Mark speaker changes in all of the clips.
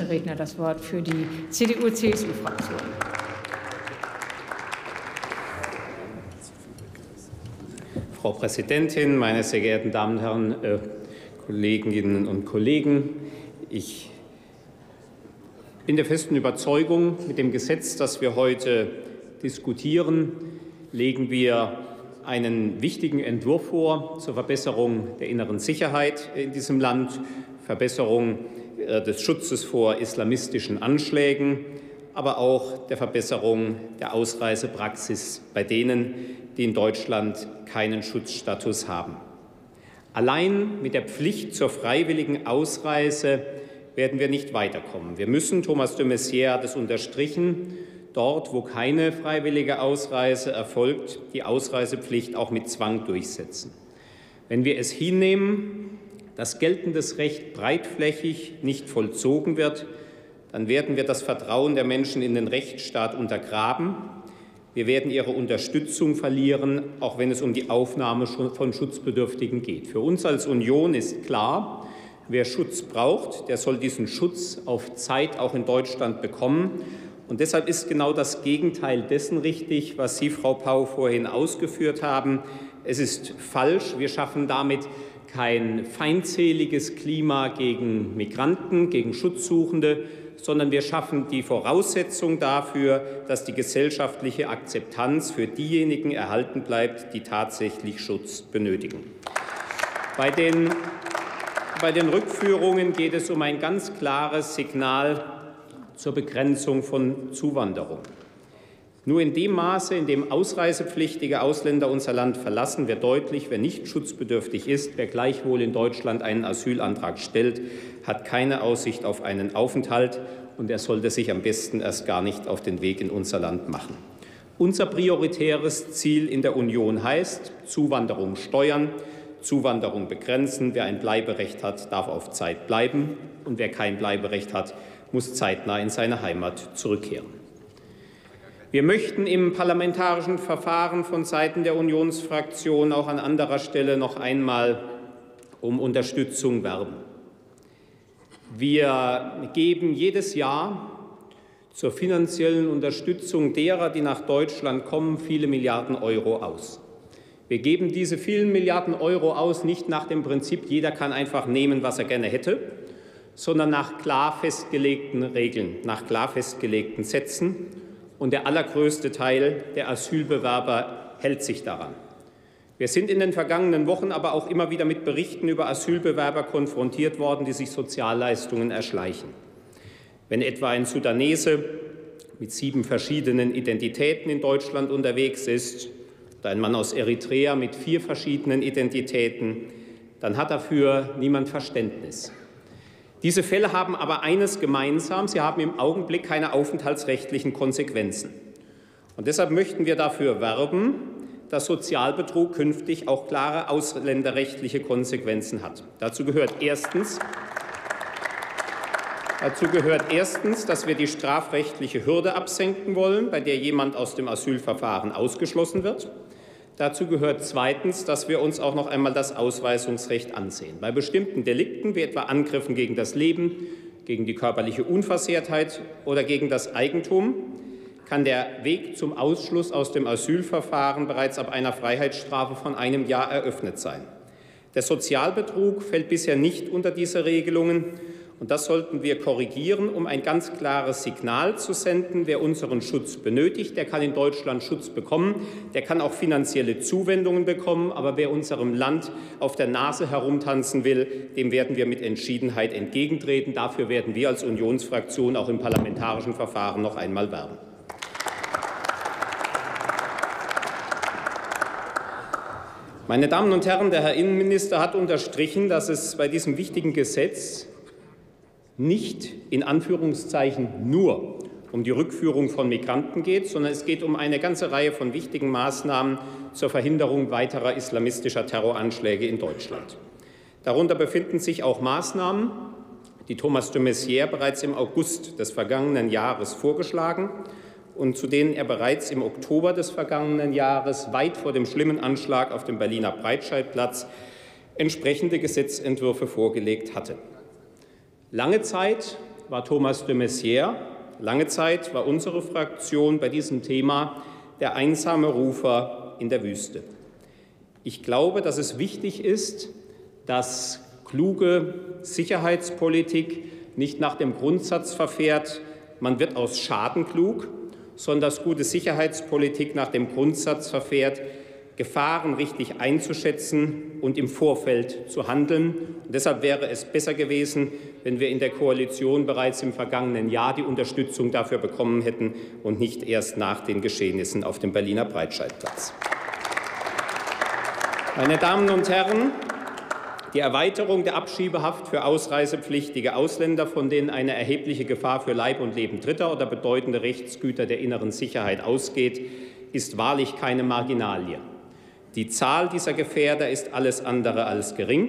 Speaker 1: nächster Redner das Wort für die CDU-CSU-Fraktion.
Speaker 2: Frau Präsidentin, meine sehr geehrten Damen und Herren, äh, Kolleginnen und Kollegen! Ich bin der festen Überzeugung, mit dem Gesetz, das wir heute diskutieren, legen wir einen wichtigen Entwurf vor zur Verbesserung der inneren Sicherheit in diesem Land, Verbesserung des Schutzes vor islamistischen Anschlägen, aber auch der Verbesserung der Ausreisepraxis bei denen, die in Deutschland keinen Schutzstatus haben. Allein mit der Pflicht zur freiwilligen Ausreise werden wir nicht weiterkommen. Wir müssen, Thomas de Maizière hat es unterstrichen, dort, wo keine freiwillige Ausreise erfolgt, die Ausreisepflicht auch mit Zwang durchsetzen. Wenn wir es hinnehmen, dass geltendes Recht breitflächig nicht vollzogen wird, dann werden wir das Vertrauen der Menschen in den Rechtsstaat untergraben. Wir werden ihre Unterstützung verlieren, auch wenn es um die Aufnahme von Schutzbedürftigen geht. Für uns als Union ist klar, wer Schutz braucht, der soll diesen Schutz auf Zeit auch in Deutschland bekommen. Und deshalb ist genau das Gegenteil dessen richtig, was Sie, Frau Pau, vorhin ausgeführt haben. Es ist falsch. Wir schaffen damit kein feindseliges Klima gegen Migranten, gegen Schutzsuchende, sondern wir schaffen die Voraussetzung dafür, dass die gesellschaftliche Akzeptanz für diejenigen erhalten bleibt, die tatsächlich Schutz benötigen. Bei den, bei den Rückführungen geht es um ein ganz klares Signal zur Begrenzung von Zuwanderung. Nur in dem Maße, in dem ausreisepflichtige Ausländer unser Land verlassen, wird deutlich, wer nicht schutzbedürftig ist, wer gleichwohl in Deutschland einen Asylantrag stellt, hat keine Aussicht auf einen Aufenthalt und er sollte sich am besten erst gar nicht auf den Weg in unser Land machen. Unser prioritäres Ziel in der Union heißt Zuwanderung steuern, Zuwanderung begrenzen. Wer ein Bleiberecht hat, darf auf Zeit bleiben und wer kein Bleiberecht hat, muss zeitnah in seine Heimat zurückkehren. Wir möchten im parlamentarischen Verfahren von Seiten der Unionsfraktion auch an anderer Stelle noch einmal um Unterstützung werben. Wir geben jedes Jahr zur finanziellen Unterstützung derer, die nach Deutschland kommen, viele Milliarden Euro aus. Wir geben diese vielen Milliarden Euro aus nicht nach dem Prinzip, jeder kann einfach nehmen, was er gerne hätte, sondern nach klar festgelegten Regeln, nach klar festgelegten Sätzen. Und der allergrößte Teil der Asylbewerber hält sich daran. Wir sind in den vergangenen Wochen aber auch immer wieder mit Berichten über Asylbewerber konfrontiert worden, die sich Sozialleistungen erschleichen. Wenn etwa ein Sudanese mit sieben verschiedenen Identitäten in Deutschland unterwegs ist oder ein Mann aus Eritrea mit vier verschiedenen Identitäten, dann hat dafür niemand Verständnis. Diese Fälle haben aber eines gemeinsam, sie haben im Augenblick keine aufenthaltsrechtlichen Konsequenzen. Und deshalb möchten wir dafür werben, dass Sozialbetrug künftig auch klare ausländerrechtliche Konsequenzen hat. Dazu gehört erstens, Dazu gehört erstens, dass wir die strafrechtliche Hürde absenken wollen, bei der jemand aus dem Asylverfahren ausgeschlossen wird. Dazu gehört zweitens, dass wir uns auch noch einmal das Ausweisungsrecht ansehen. Bei bestimmten Delikten, wie etwa Angriffen gegen das Leben, gegen die körperliche Unversehrtheit oder gegen das Eigentum, kann der Weg zum Ausschluss aus dem Asylverfahren bereits ab einer Freiheitsstrafe von einem Jahr eröffnet sein. Der Sozialbetrug fällt bisher nicht unter diese Regelungen und das sollten wir korrigieren, um ein ganz klares Signal zu senden. Wer unseren Schutz benötigt, der kann in Deutschland Schutz bekommen. Der kann auch finanzielle Zuwendungen bekommen. Aber wer unserem Land auf der Nase herumtanzen will, dem werden wir mit Entschiedenheit entgegentreten. Dafür werden wir als Unionsfraktion auch im parlamentarischen Verfahren noch einmal werben. Meine Damen und Herren, der Herr Innenminister hat unterstrichen, dass es bei diesem wichtigen Gesetz nicht in Anführungszeichen nur um die Rückführung von Migranten geht, sondern es geht um eine ganze Reihe von wichtigen Maßnahmen zur Verhinderung weiterer islamistischer Terroranschläge in Deutschland. Darunter befinden sich auch Maßnahmen, die Thomas de Maizière bereits im August des vergangenen Jahres vorgeschlagen und zu denen er bereits im Oktober des vergangenen Jahres weit vor dem schlimmen Anschlag auf dem Berliner Breitscheidplatz entsprechende Gesetzentwürfe vorgelegt hatte. Lange Zeit war Thomas de Maizière. Lange Zeit war unsere Fraktion bei diesem Thema der einsame Rufer in der Wüste. Ich glaube, dass es wichtig ist, dass kluge Sicherheitspolitik nicht nach dem Grundsatz verfährt, man wird aus Schaden klug, sondern dass gute Sicherheitspolitik nach dem Grundsatz verfährt, Gefahren richtig einzuschätzen und im Vorfeld zu handeln. Und deshalb wäre es besser gewesen, wenn wir in der Koalition bereits im vergangenen Jahr die Unterstützung dafür bekommen hätten und nicht erst nach den Geschehnissen auf dem Berliner Breitscheidplatz. Meine Damen und Herren, die Erweiterung der Abschiebehaft für ausreisepflichtige Ausländer, von denen eine erhebliche Gefahr für Leib und Leben Dritter oder bedeutende Rechtsgüter der inneren Sicherheit ausgeht, ist wahrlich keine Marginalie. Die Zahl dieser Gefährder ist alles andere als gering.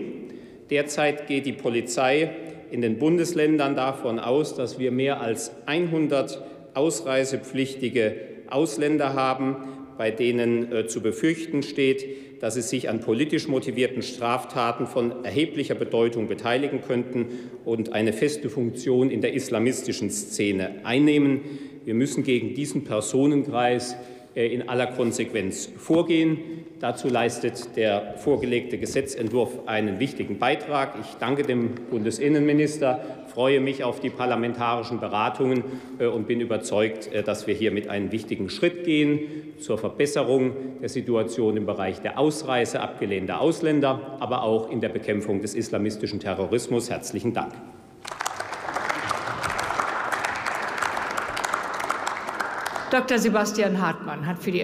Speaker 2: Derzeit geht die Polizei in den Bundesländern davon aus, dass wir mehr als 100 ausreisepflichtige Ausländer haben, bei denen äh, zu befürchten steht, dass sie sich an politisch motivierten Straftaten von erheblicher Bedeutung beteiligen könnten und eine feste Funktion in der islamistischen Szene einnehmen. Wir müssen gegen diesen Personenkreis in aller Konsequenz vorgehen. Dazu leistet der vorgelegte Gesetzentwurf einen wichtigen Beitrag. Ich danke dem Bundesinnenminister, freue mich auf die parlamentarischen Beratungen äh, und bin überzeugt, äh, dass wir hiermit einen wichtigen Schritt gehen zur Verbesserung der Situation im Bereich der Ausreise abgelehnter Ausländer, aber auch in der Bekämpfung des islamistischen Terrorismus. Herzlichen Dank.
Speaker 1: Dr. Sebastian Hartmann hat für die